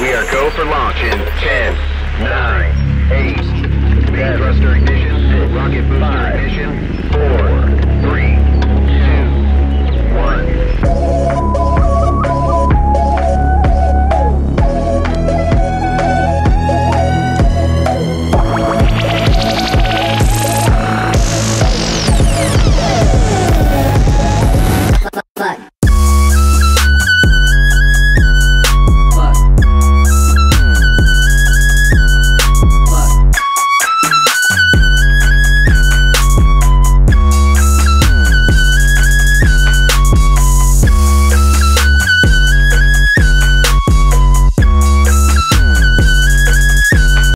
We are go for launch in 10, 9, 8, main thruster ignition.